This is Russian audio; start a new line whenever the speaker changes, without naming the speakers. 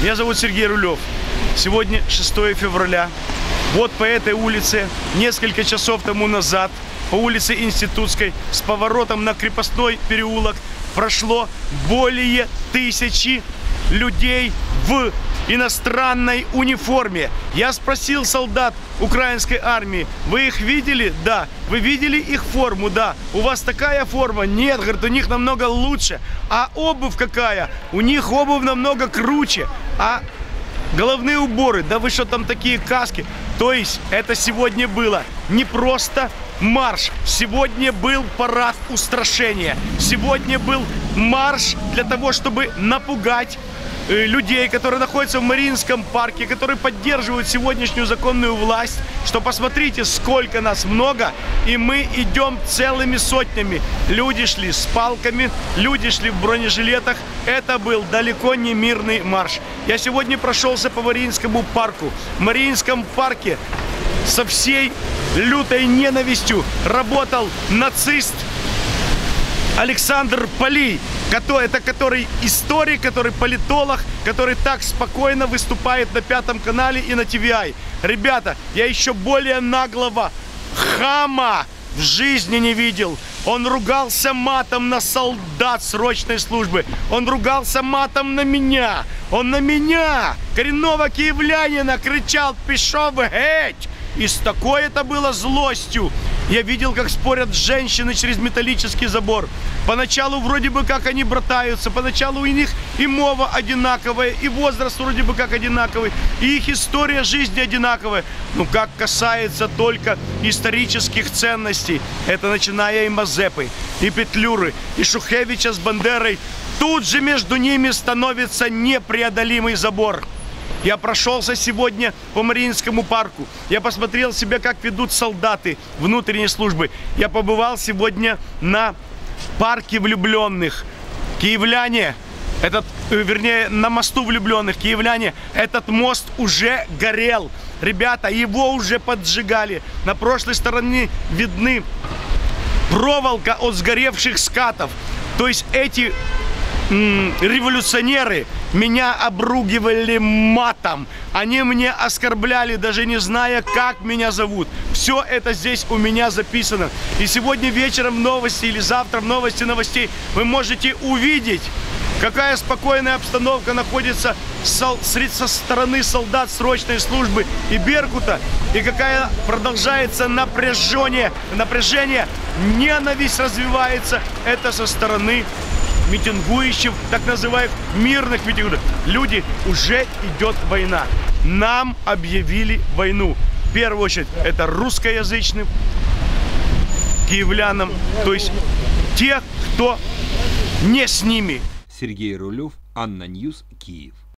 Меня зовут Сергей Рулев. Сегодня 6 февраля. Вот по этой улице несколько часов тому назад, по улице Институтской, с поворотом на крепостной переулок, прошло более тысячи людей в иностранной униформе. Я спросил солдат украинской армии, вы их видели? Да. Вы видели их форму? Да. У вас такая форма? Нет, говорит, у них намного лучше. А обувь какая? У них обувь намного круче. А головные уборы, да вы что там такие каски? То есть это сегодня было не просто марш, сегодня был парад устрашения, сегодня был марш для того, чтобы напугать людей, которые находятся в Мариинском парке, которые поддерживают сегодняшнюю законную власть, что посмотрите, сколько нас много, и мы идем целыми сотнями. Люди шли с палками, люди шли в бронежилетах. Это был далеко не мирный марш. Я сегодня прошелся по Мариинскому парку. В Мариинском парке со всей лютой ненавистью работал нацист Александр который, это который историк, который политолог, который так спокойно выступает на Пятом канале и на ТВИ. Ребята, я еще более наглого хама в жизни не видел. Он ругался матом на солдат срочной службы. Он ругался матом на меня. Он на меня, коренного киевлянина, кричал «Пішов геть!» И с такой это было злостью. Я видел, как спорят женщины через металлический забор. Поначалу вроде бы как они братаются, поначалу у них и мова одинаковая, и возраст вроде бы как одинаковый, и их история жизни одинаковая. Но как касается только исторических ценностей, это начиная и Мазепы, и Петлюры, и Шухевича с Бандерой, тут же между ними становится непреодолимый забор. Я прошелся сегодня по Мариинскому парку. Я посмотрел себе, как ведут солдаты внутренней службы. Я побывал сегодня на парке влюбленных. Киевляне, этот, э, вернее, на мосту влюбленных, киевляне, этот мост уже горел. Ребята, его уже поджигали. На прошлой стороне видны проволока от сгоревших скатов. То есть эти революционеры меня обругивали матом. Они мне оскорбляли, даже не зная, как меня зовут. Все это здесь у меня записано. И сегодня вечером новости или завтра в новости новостей вы можете увидеть, какая спокойная обстановка находится со стороны солдат срочной службы и Беркута, и какая продолжается напряжение, напряжение, ненависть развивается, это со стороны митингующим, так называемых мирных митингующих. Люди, уже идет война. Нам объявили войну. В первую очередь, это русскоязычным киевлянам, то есть те, кто не с ними.
Сергей Рулев, ANNA News, Киев.